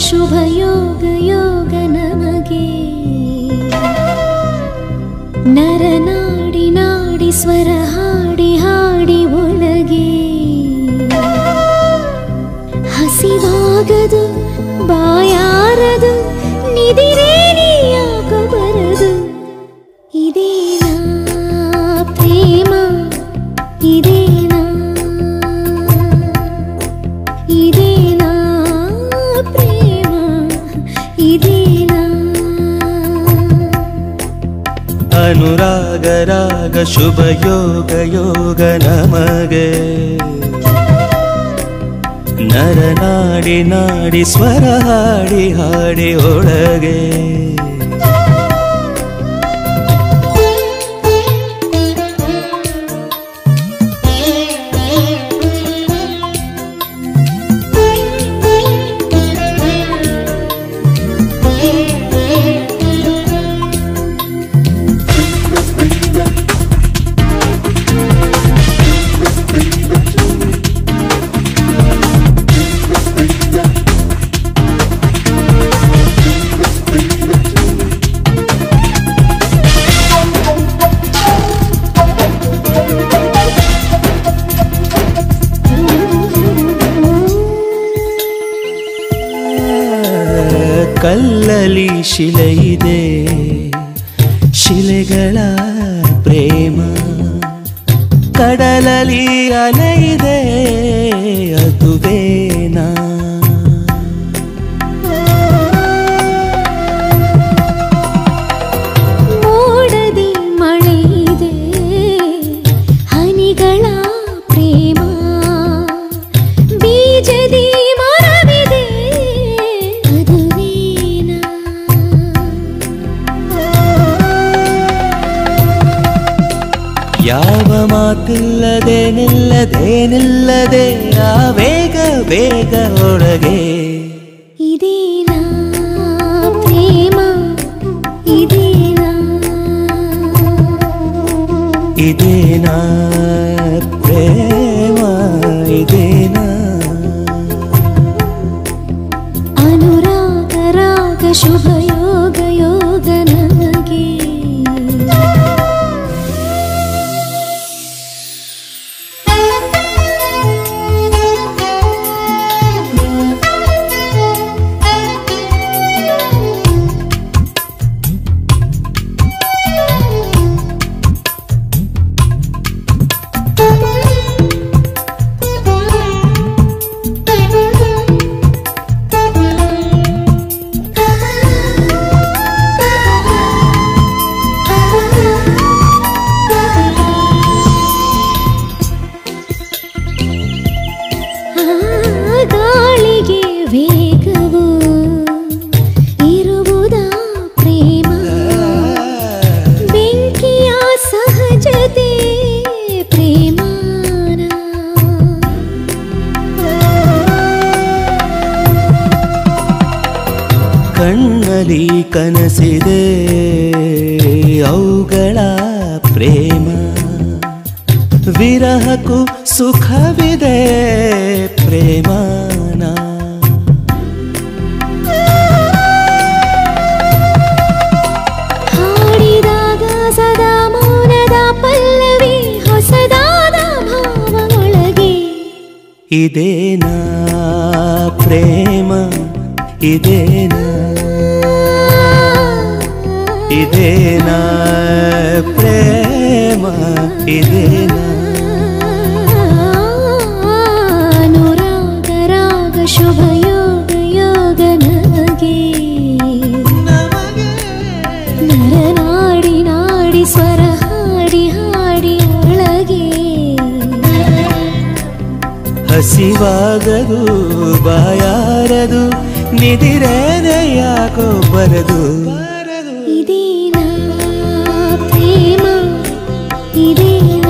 ಶುಭ ಯೋಗ ಯೋಗ ನಮಗೆ ನರನಾಡಿ ನಾಡಿ ಸ್ವರ ಹಾಡಿ ಹಾಡಿ ಒಳಗೆ ಹಸಿವಾಗದು ಬಾಯಾರದು अनुराग राग शुभ योग योग नमगे। नर नाडि नाडि स्वर हाडि हाडि ओळगे। ಕಲ್ಲಲಿ ಶಿಲೆ ಇದೆ ಶಿಲೆಗಳ ಪ್ರೇಮ ಕಡಲಲಿ ಅಲೆ ಇದೆ ಅದುವೇನಾ ಮೋಡದಿ ಯಾವ ಮಾತಿಲ್ಲದೆ ನಿಲ್ಲದೆ ನಿಲ್ಲದೆ ಆ ವೇಗ ಬೇಗ ಒಳಗೆ ಇದೇನಾ ಪ್ರೇಮ ಇದೇನಾ ಇದೇನಾ ಕಣ್ಣಲ್ಲಿ ಕನಸಿದೆ ಅವುಗಳ ಪ್ರೇಮ. ವಿರಹಕ್ಕೂ ಸುಖವಿದೆ ಪ್ರೇಮ ಹಾಡಿದಾಗ ಸದಾ ಮೌನದ ಪಲ್ಲವಿ ಹೊಸದಾದ ಭಾವ ಒಳಗೆ ಇದೇನಾ ಪ್ರೇಮ? ಇದೇನಾ ಇದೇನಾ? ಪ್ರೇಮ ಇದೇನಾ? ಅನುರಾಗ ರಾಗ ಶುಭ ಯೋಗ ಯೋಗ ನಮಗೆ. ನರನಾಡಿ ನಾಡಿ ಸ್ವರ ಹಾಡಿ ಹಾಡಿ ಒಳಗೆ. ಹಸಿವಾಗದು ಬಾಯಾರದು ನಿದಿರೇನೆ ಯಾಕೋ ಬರದು ಇದೇನಾ ಇದೇನಾ